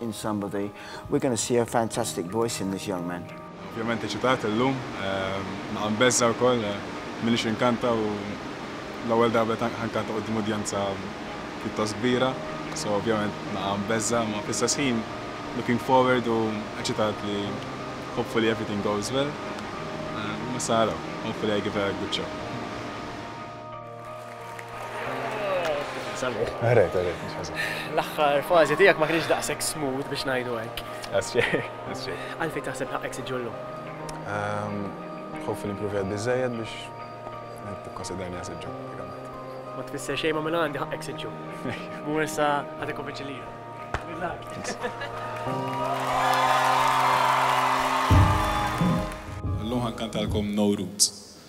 in somebody. We're going to see a fantastic voice in this young man. Ovvjament eċitat illum, naqa' mbeżża' wkoll, m'iniex inkanta u l-ewwel darba li qed ħankanta quddiem udjenza pjuttost kbira, so ovvjament naqa' mbeżża' imma fl-istess ħin looking forward u eċitat li hopefully everything goes well, imma issa naraw, hopefully I give a good show. L-aħħar fażi tiegħek ma kienx daqshekk smooth biex ngħidu hekk. Għalfejn taħseb ħaqqek siġġu llum? Ħobb li improvjat biżejjed biex tikkonsidrani siġġu. Ma tfisser xejn ma minn għandi ħaqqek siġġu. Mur issa ħadd ikkonvinċi lija. Good luck. Illum ħankantalkom No Roots.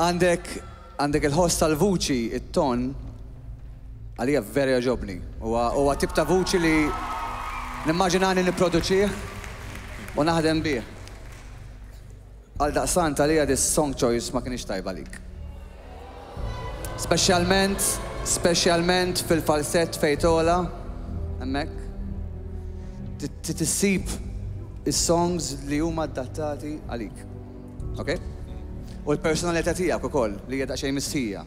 Għandek għandek il-ħoss tal-vuċi, it-ton, għalija vera joġobni. Huwa tip ta' vuċi li nimmaġinani nipproduċih u naħdem bih. Għal daqsant għalija dis song choice ma kienx tajba lik. Speċjalment, speċjalment fil-falsett fejn togħla, hemmhekk, trid issib is-songs li huma adattati għalik. Ok? U l-personalità tiegħek ukoll li hija daqsxejn mistħija.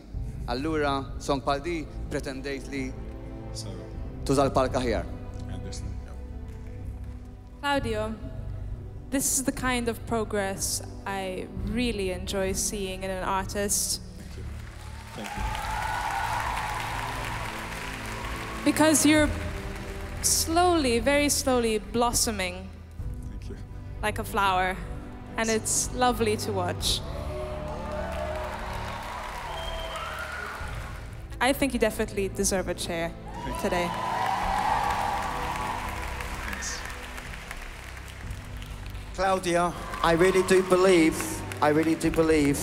Allura song bħal di pretendejt li tuża l-palk aħjar. Claudio, this is the kind of progress I really enjoy seeing in an artist. Thank you. Thank you. Because you're slowly, very slowly blossoming like a flower, and it's lovely to watch. I think you definitely deserve a chair today. Thanks. Claudia, I really do believe, I really do believe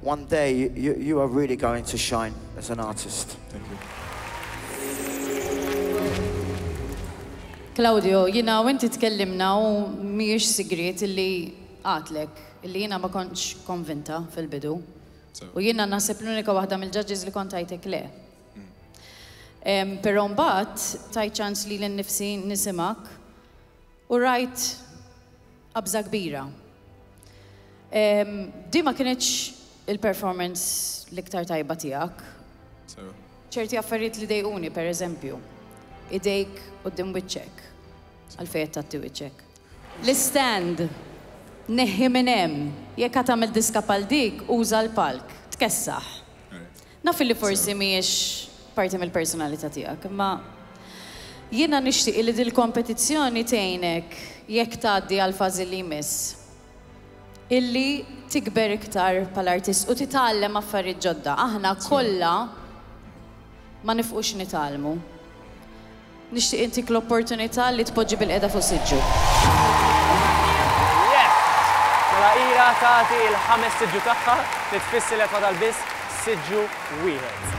one day you, you are really going to shine as an artist. Thank you. Claudio, jiena u inti tkellimna u mhijiex sigriet illi għadtlek illi jiena ma kontx konvinta fil-bidu. U jiena naħseb l-unika waħda mill-judges li kont għidtek le. Però mbagħad tajt ċans lili nnifsi nisimgħek u rajt Qabża kbira. Ehm, di ma kienitx il-performance l-iktar tajba tiegħek. ċerti affarijiet li dejquni, per eżempju, idejk u d-dim wiċċek, għalfejn tatti wiċċek. L-istand, neħħi minn hemm, jekk għad tagħmel diska bħal dik, uża l-palk, tkessaħ. Naf illi forsi mhijiex parti mill-personalità tiegħek, imma jiena nixtieq illi dil-kompetizzjoni tgħinek jekk tgħaddi għall-fażi li jmiss, illi tikber iktar bħala artist u titgħallem affarijiet ġodda. Aħna kollha ma nifqux nitgħallmu. Nixtieq intik l-opportunità li tpoġġi bilqiegħda fuq siġġu. Yes! Mela Ira tagħti l-ħames siġġu tagħha li tfisser li fadal biss siġġu wieħed.